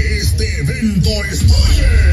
este evento estalle.